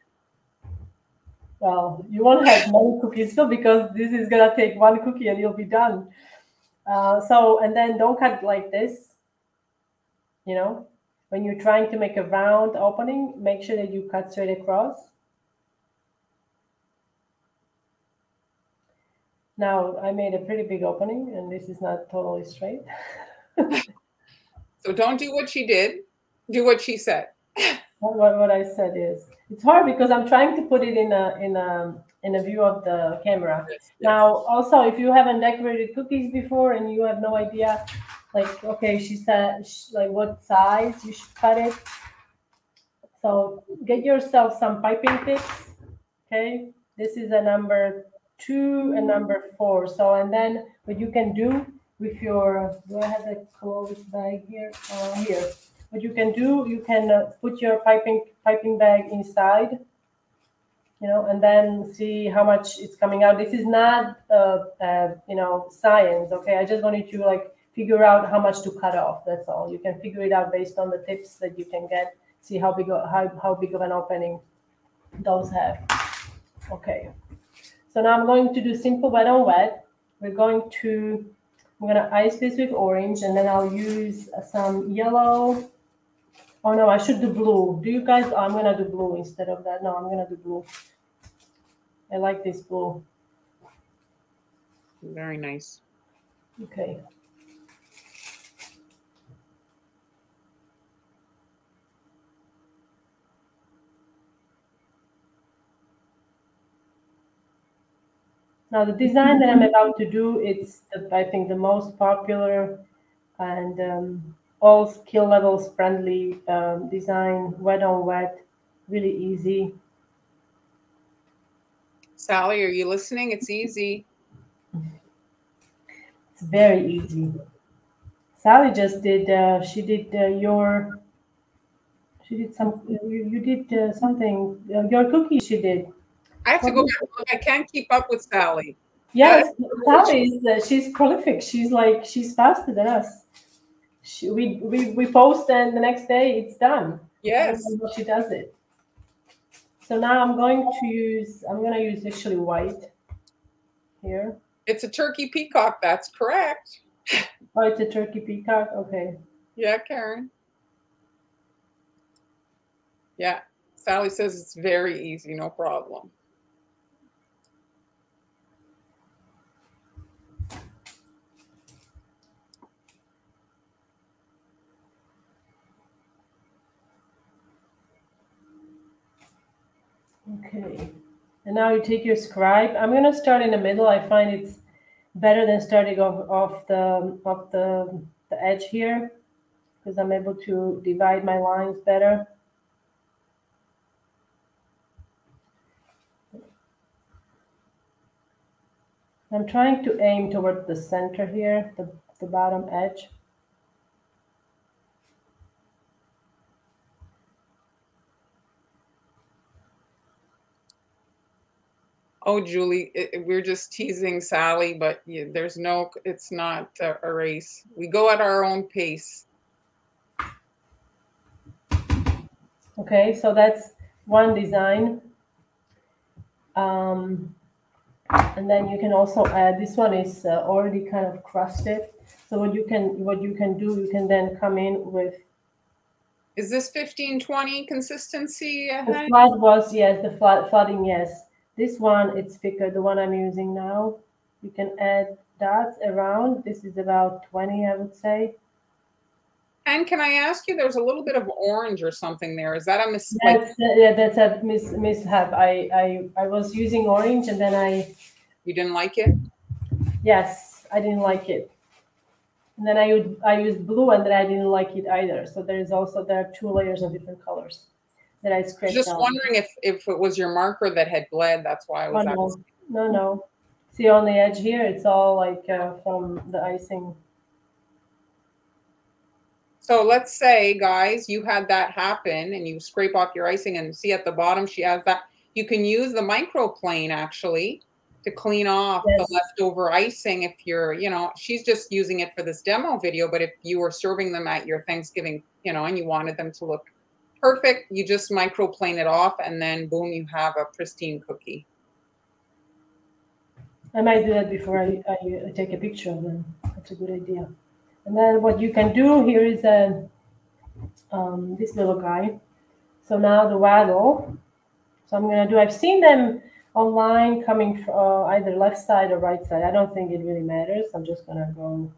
Well, you won't have many cookies filled because this is going to take one cookie and you'll be done. Uh, so, and then don't cut like this, you know, when you're trying to make a round opening, make sure that you cut straight across. Now I made a pretty big opening and this is not totally straight. <laughs> so don't do what she did, do what she said. what, what, what I said is, it's hard because I'm trying to put it in a, in a, in a view of the camera. Yes, yes. Now, also, if you haven't decorated cookies before and you have no idea, like, okay, she said, like, what size you should cut it. So get yourself some piping tips. Okay, this is a number two and number four. So, and then what you can do with your, do I have a clothes bag here? Uh, here. What you can do, you can uh, put your piping piping bag inside, you know, and then see how much it's coming out. This is not, uh, uh, you know, science. Okay, I just wanted to like figure out how much to cut off. That's all. You can figure it out based on the tips that you can get. See how big how how big of an opening those have. Okay. So now I'm going to do simple wet on wet. We're going to, I'm going to ice this with orange and then I'll use some yellow. Oh no, I should do blue. Do you guys, I'm going to do blue instead of that. No, I'm going to do blue. I like this blue. Very nice. Okay. Now the design that I'm about to do, it's the, I think the most popular and um, all skill levels friendly um, design, wet on wet, really easy. Sally, are you listening? It's easy. It's very easy. Sally just did, uh, she did uh, your, she did some, you, you did uh, something, uh, your cookie. she did. I have to go back look. I can't keep up with Sally. Yes, Sally is uh, she's prolific. She's like she's faster than us. She, we, we we post and the next day it's done. Yes, she does it. So now I'm going to use. I'm going to use actually white here. It's a turkey peacock. That's correct. Oh, it's a turkey peacock. Okay. Yeah, Karen. Yeah, Sally says it's very easy, no problem. Okay. And now you take your scribe. I'm going to start in the middle. I find it's better than starting off, off the off the, the edge here. because I'm able to divide my lines better. I'm trying to aim toward the center here, the, the bottom edge. Oh, Julie, it, we're just teasing Sally, but yeah, there's no, it's not a, a race. We go at our own pace. Okay, so that's one design. Um, and then you can also add, this one is uh, already kind of crusted. So what you can, what you can do, you can then come in with, Is this fifteen twenty consistency? the flood was, yes, the flood, flooding, yes. This one, it's thicker, the one I'm using now. You can add dots around. This is about 20, I would say. And can I ask you, there's a little bit of orange or something there. Is that a mistake? That's, uh, yeah, that's a mis- mishap. I, I, I was using orange and then I, You didn't like it? Yes, I didn't like it. And then I used I used blue, and then I didn't like it either. So there is also there are two layers of different colors that I scraped Just wondering if, if it was your marker that had bled, that's why I Oh, was no, no, no. See on the edge here, it's all like uh, from the icing. So let's say, guys, you had that happen and you scrape off your icing and see at the bottom she has that. You can use the microplane actually to clean off the leftover icing if you're, you know, she's just using it for this demo video, but if you were serving them at your Thanksgiving, you know, and you wanted them to look perfect, you just microplane it off and then boom, you have a pristine cookie. I might do that before I, I, I take a picture of them. That's a good idea. And then what you can do here is a, um, this little guy. So now the wattle. So I'm gonna do. I've seen them online coming from uh, either left side or right side. I don't think it really matters. I'm just gonna go.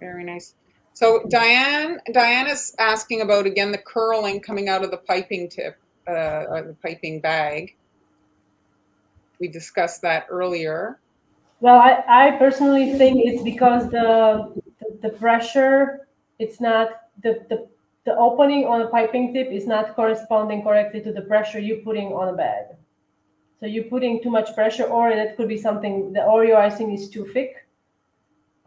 Very nice. So Diane, Diana's asking about again the curling coming out of the piping tip, uh, or the piping bag. We discussed that earlier. Well, I, I personally think it's because the, the the pressure. It's not the the the opening on a piping tip is not corresponding correctly to the pressure you're putting on a bag. So you're putting too much pressure, or that could be something the royal icing is too thick,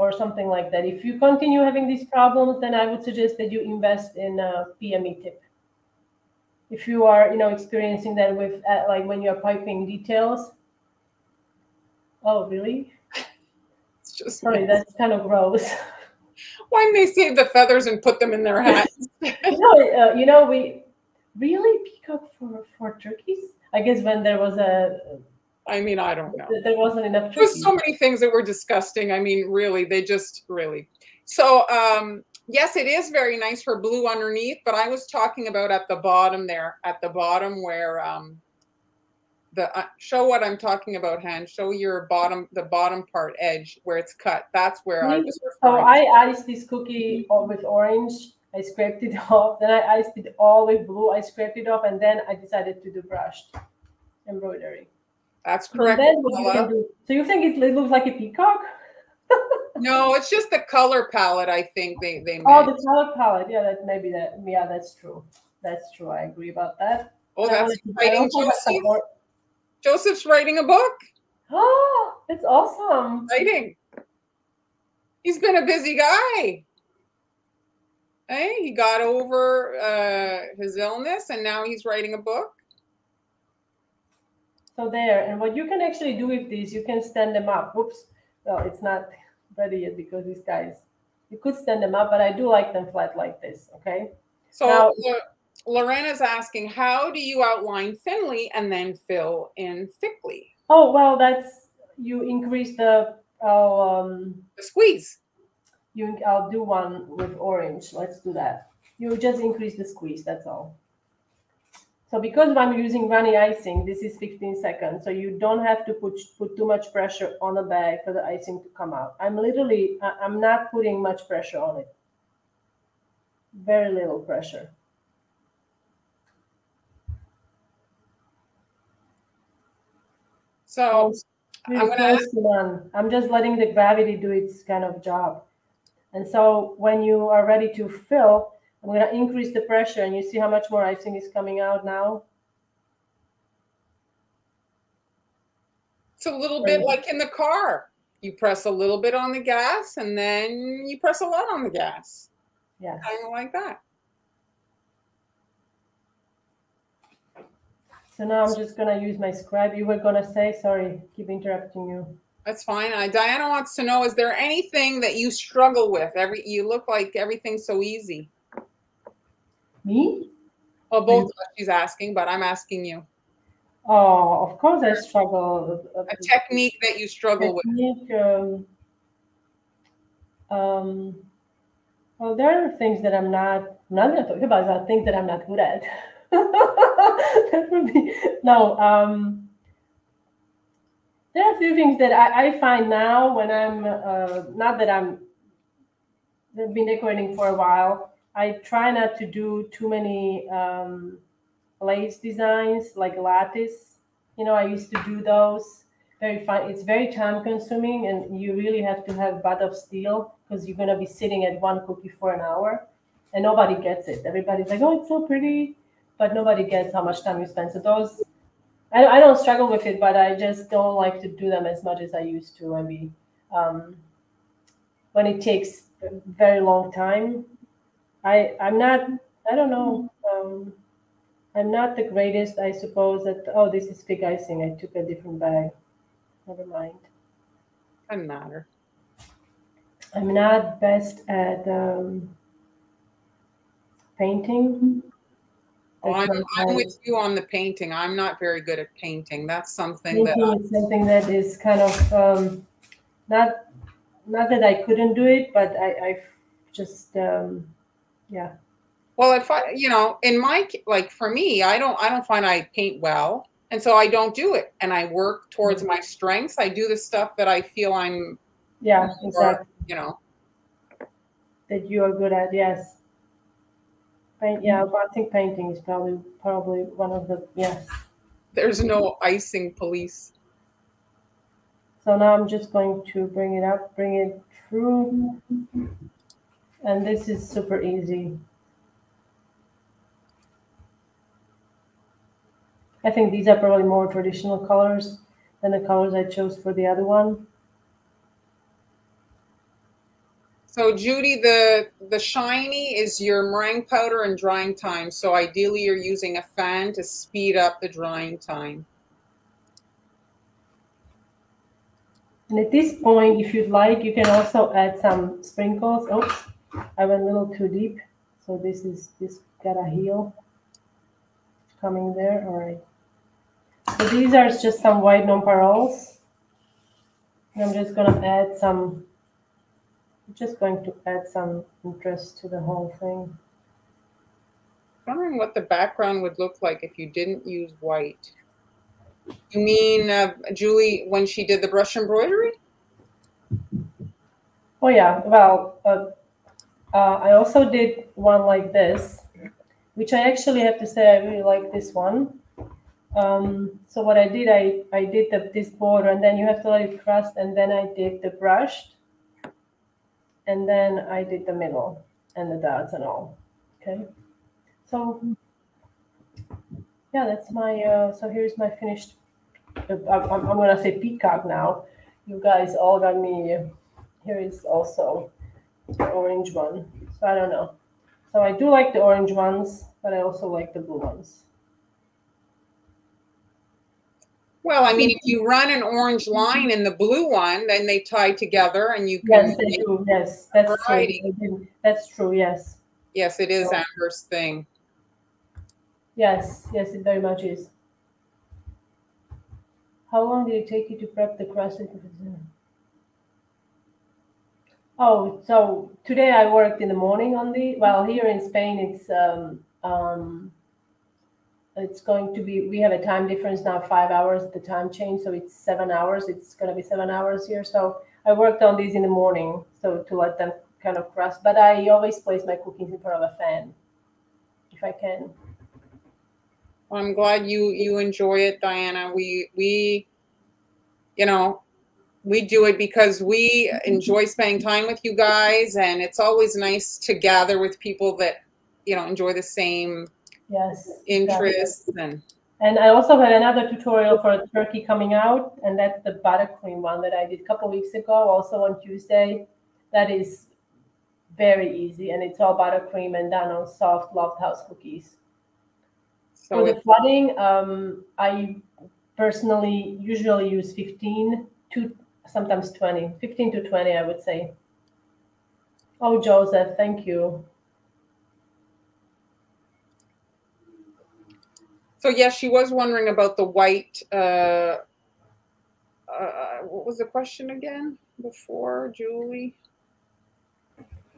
or something like that. If you continue having these problems, then I would suggest that you invest in a PME tip. If you are, you know, experiencing that with uh, like when you're piping details. Oh, really? <laughs> It's just Sorry, that's kind of gross. <laughs> why didn't they save the feathers and put them in their <laughs> hats? you know, uh, you know, we really peacock for for turkeys. I guess when there was a I mean, I don't know. there wasn't enough There's so many things that were disgusting. I mean, really, they just really. So, um, yes, it is very nice for blue underneath, but I was talking about at the bottom there, at the bottom where um, the uh, show what I'm talking about, hand. Show your bottom, the bottom part edge where it's cut. That's where I Me? was So referring. I iced this cookie all with orange. I scraped it <laughs> off. Then I iced it all with blue. I scraped it off, and then I decided to do brushed embroidery. That's correct. you. So you think it looks like a peacock? <laughs> No, it's just the color palette. I think they they made. Oh, the color palette. Yeah, that maybe that. Yeah, that's true. That's true. I agree about that. oh, And that's exciting. also have some Joseph. Joseph's writing a book. Oh, it's awesome. Writing. He's been a busy guy. Hey, he got over uh, his illness and now he's writing a book. So there, and what you can actually do with these, you can stand them up. Whoops, well, it's not ready yet because these guys, you could stand them up, but I do like them flat like this, okay? So Now- Lo- Lorena's asking, how do you outline thinly and then fill in thickly? Oh, well, that's, you increase the, I'll, um, The squeeze. you, I'll do one with orange. Let's do that. You just increase the squeeze, that's all. So because I'm using runny icing, this is 15 seconds. So you don't have to put, put too much pressure on the bag for the icing to come out. I'm literally, I'm not putting much pressure on it. Very little pressure. So I'm gonna close to none. I'm just letting the gravity do its kind of job. And so when you are ready to fill, I'm going to increase the pressure and you see how much more icing is coming out now. It's a little bit like in the car. You press a little bit on the gas and then you press a lot on the gas. Yeah. Kind of like that. So now I'm just going to use my scribe. You were going to say, sorry, keep interrupting you. That's fine. Uh, Diana wants to know: Is there anything that you struggle with? Every you look like everything's so easy. Me? Well, both she's asking, but I'm asking you. Oh, of course I struggle. A technique that you struggle technique, with. Um, um, well, there are things that I'm not. I'm not going to talk about things that I'm not good at. <laughs> that would be no. Um, there are a few things that I, I find now when I'm uh, not that I'm I've been decorating for a while. I try not to do too many um, lace designs like lattice. You know, I used to do those. Very fun. It's very time consuming, and you really have to have butt of steel because you're gonna be sitting at one cookie for an hour, and nobody gets it. Everybody's like, "Oh, it's so pretty," but nobody gets how much time you spend. So those I, I don't struggle with it, but I just don't like to do them as much as I used to. I mean, um, when it takes a very long time, I I'm not. I don't know. Um, I'm not the greatest, I suppose. That oh, this is fig icing. I took a different bag. Never mind. Doesn't matter. I'm not best at um, painting. Oh, I'm, I'm with you on the painting. I'm not very good at painting. That's something painting that is something that is kind of um, not not that I couldn't do it, but I, I just um, yeah. Well, if I, you know, in my like for me, I don't I don't find I paint well, and so I don't do it, and I work towards mm-hmm. my strengths. I do the stuff that I feel I'm. Yeah, exactly. You know. That you are good at, yes. Paint, yeah, but I think painting is probably probably one of the yes. There's no icing police. So now I'm just going to bring it up, bring it through, and this is super easy. I think these are probably more traditional colors than the colors I chose for the other one. So Judy, the, the shiny is your meringue powder and drying time. So ideally you're using a fan to speed up the drying time. And at this point, if you'd like, you can also add some sprinkles. Oops, I went a little too deep. So this is, this got a heel coming there. All right. So these are just some white nonpareils. And I'm just gonna add some I'm just going to add some interest to the whole thing. I'm Wondering what the background would look like if you didn't use white. You mean uh, Julie when she did the brush embroidery? Oh yeah. Well, uh, uh, I also did one like this, which I actually have to say I really like this one. Um, so what I did, I I did the, this border, and then you have to let it crust, and then I did the brushed and then I did the middle and the dots and all. Okay, so yeah, that's my. Uh, so here's my finished. Uh, I'm, I'm gonna say peacock now. You guys all got me. Here is also the orange one. So I don't know. So I do like the orange ones, but I also like the blue ones. Well, I mean, if you run an orange line in the blue one, then they tie together and you can. Yes, they do. Yes, that's variety. true. That's true. Yes. Yes, it is Amber's thing. Yes, yes, it very much is. How long did it take you to prep the crust? Oh, so today I worked in the morning on the. Well, here in Spain, it's um, um, it's going to be we have a time difference now five hours the time change so it's seven hours it's going to be seven hours here so i worked on these in the morning so to let them kind of crust but i always place my cookies in front of a fan if i can Well, i'm glad you you enjoy it diana we we you know, we do it because we enjoy spending time with you guys, and it's always nice to gather with people that you know enjoy the same yes interests and. And I also had another tutorial for a turkey coming out, and that's the buttercream one that I did a couple weeks ago, also on Tuesday. That is very easy, and it's all buttercream and done on soft Lofthouse cookies. So for the flooding, um, I personally usually use 15 to sometimes 20, 15 to 20, I would say. Oh, Joseph, thank you. So yes, she was wondering about the white. Uh, uh, what was the question again before, Julie?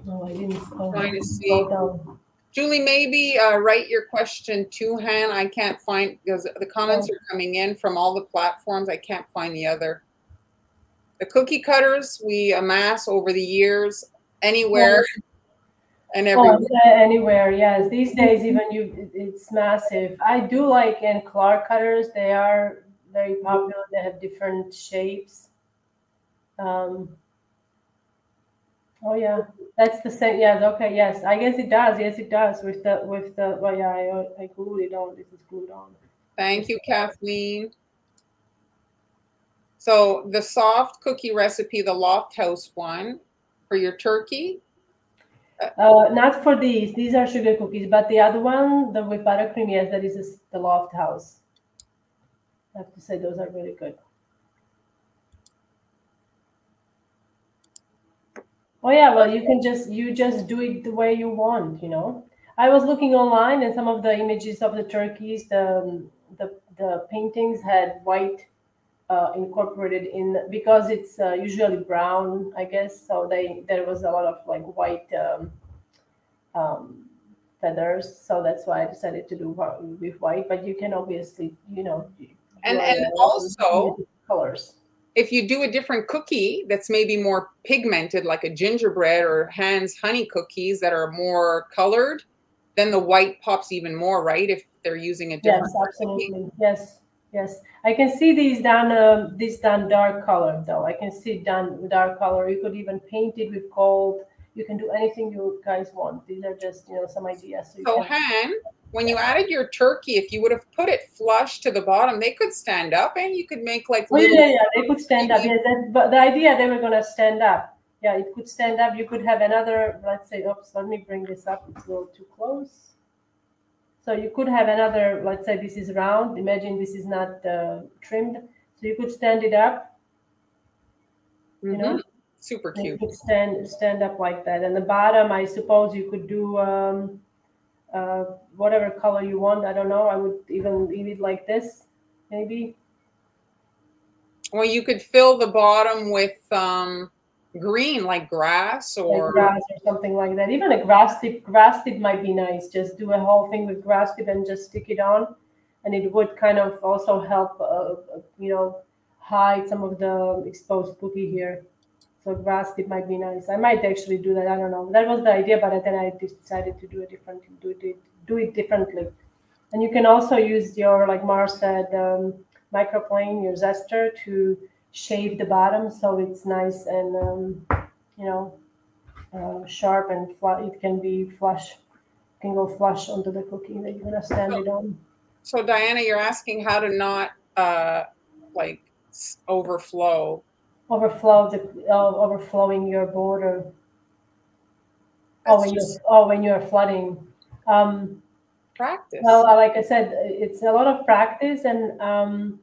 No, I didn't. Trying to see. Julie, maybe uh, write your question to Han. I can't find because the comments oh. are coming in from all the platforms. I can't find the other. The cookie cutters we amass over the years anywhere and everywhere. Oh, anywhere, yes. These days, even you, it's massive. I do like Ann Clark cutters. They are very popular. They have different shapes. Um, oh yeah, that's the same. Yes, okay, yes. I guess it does. Yes, it does. With the with the. Well, yeah, I, I glued it on. This is glued on. Thank you, Kathleen. So the soft cookie recipe, the Lofthouse one, for your turkey uh, not for these. These are sugar cookies, but the other one, the with buttercream, yes, that is the Lofthouse. I have to say those are really good. Oh yeah, well you can just you just do it the way you want, you know. I was looking online and some of the images of the turkeys, the the, the paintings had white uh, incorporated in because it's uh, usually brown, I guess. So they there was a lot of like white um, um, feathers, so that's why I decided to do with white. But you can obviously, you know, and and also colors. If you do a different cookie that's maybe more pigmented, like a gingerbread or Han's honey cookies that are more colored, then the white pops even more, right? If they're using a different. Yes, absolutely. Recipe. Yes. Yes, I can see these done. Um, this done dark color though. I can see done dark color. You could even paint it with gold. You can do anything you guys want. These are just you know some ideas. So, so Han, when you added your turkey, if you would have put it flush to the bottom, they could stand up, and you could make like. Oh, yeah, yeah, they could stand up. Yeah, that, but the idea they were gonna stand up. Yeah, it could stand up. You could have another. Let's say, oops. Let me bring this up. It's a little too close. So you could have another, let's say this is round. Imagine this is not uh, trimmed. So you could stand it up. You mm-hmm. know, super cute. You could stand stand up like that. And the bottom, I suppose you could do um, uh, whatever color you want. I don't know. I would even leave it like this, maybe. Well, you could fill the bottom with um, green like grass or like grass or something like that. Even a grass tip grass tip might be nice. Just do a whole thing with grass tip and just stick it on. And it would kind of also help uh, uh you know hide some of the exposed cookie here. So grass tip might be nice. I might actually do that. I don't know. That was the idea but then i decided to do a different do it do it differently. And you can also use your like mar said um, microplane your zester to shave the bottom so it's nice and um, you know uh, sharp and it can be flush can go flush onto the cookie that you're gonna stand so, it on. So diana you're asking how to not uh like overflow. Overflow the uh, overflowing your border. Oh when, just... you're, oh when you're flooding. Um practice. well like i said it's a lot of practice and um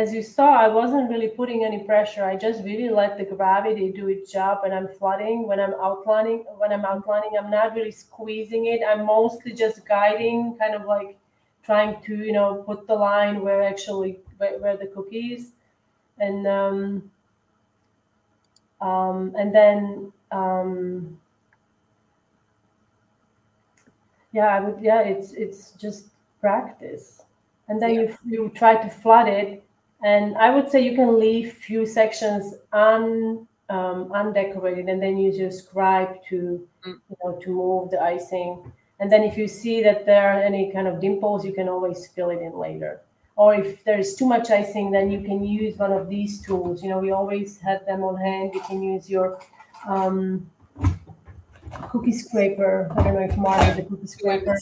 as you saw, I wasn't really putting any pressure. I just really let the gravity do its job when I'm flooding, when I'm outlining, when I'm outlining, I'm not really squeezing it. I'm mostly just guiding, kind of like trying to, you know, put the line where actually where, where the cookie is. And um, um, and then um, yeah, I would yeah, it's it's just practice. And then yeah. you you try to flood it and I would say you can leave few sections un, um, undecorated, and then use your scribe to mm. you know to move the icing. And then if you see that there are any kind of dimples, you can always fill it in later. or if there's too much icing, then you can use one of these tools. You know, we always have them on hand. You can use your um, cookie scraper. I don't know if Mark has a cookie scraper.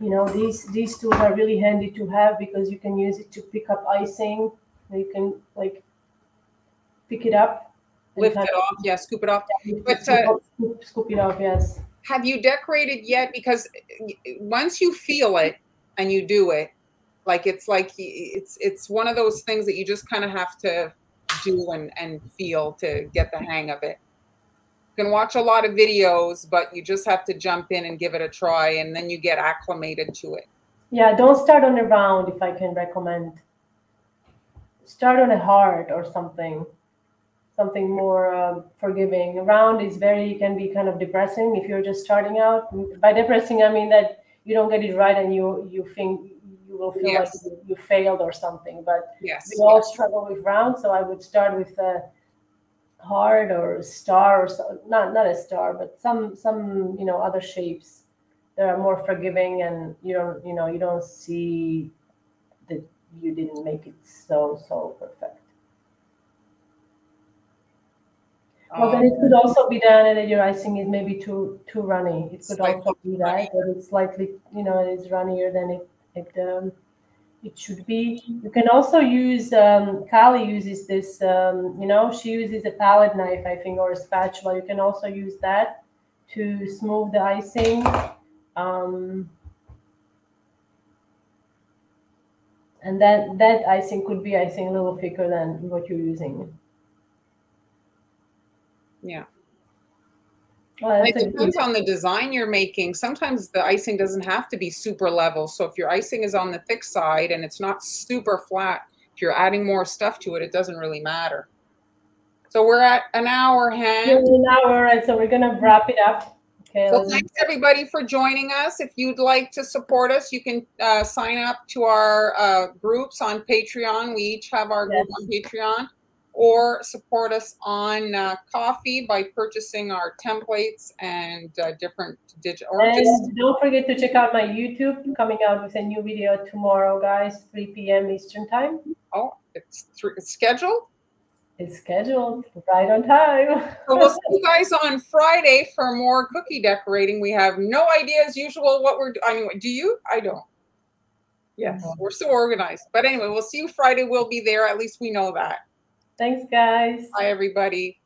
You know, these these tools are really handy to have because you can use it to pick up icing. You can like pick it up, Lift it off, yeah, scoop it off. of- But, scoop, uh, scoop, scoop it off. Yes. Have you decorated yet? Because once you feel it and you do it, like it's like it's it's one of those things that you just kind of have to do and and feel to get the hang of it. You can watch a lot of videos, but you just have to jump in and give it a try, and then you get acclimated to it. Yeah, don't start on a round if I can recommend. Start on a heart or something, something more um, forgiving. A round is very can be kind of depressing if you're just starting out. By depressing, I mean that you don't get it right and you you think you will feel Yes. like you, you failed or something. But Yes. we all yes. struggle with rounds, so I would start with a heart or star or so, not not a star, but some some you know other shapes that are more forgiving, and you don't you know you don't see that you didn't make it so so perfect. Well, then Um, it could also be done, and that your icing is maybe too too runny. It could also be that, that it's slightly, you know, it's runnier than it it um, it should be. You can also use. Um, Kali uses this. Um, you know, she uses a palette knife, I think, or a spatula. You can also use that to smooth the icing. Um, and that that icing could be, I think, a little thicker than what you're using. Yeah. Well, It that's a good- depends on the design you're making. Sometimes the icing doesn't have to be super level. So if your icing is on the thick side and it's not super flat, if you're adding more stuff to it, it doesn't really matter. So we're at an hour, hand. an hour, and so we're gonna wrap it up. Okay. So thanks everybody for joining us. If you'd like to support us, you can uh, sign up to our uh, groups on Patreon. We each have our group on Patreon, or support us on uh, Ko-fi by purchasing our templates and uh, different digital. And don't forget to check out my YouTube coming out with a new video tomorrow, guys, 3 p.m. Eastern time. oh, it's, thr- it's scheduled. It's scheduled right on time. So we'll see you <laughs> guys on Friday for more cookie decorating. We have no idea as usual what we're doing. Anyway, do you? I don't. Yes, we're so organized. But anyway, we'll see you Friday. We'll be there. At least we know that. Thanks, guys. Bye, everybody.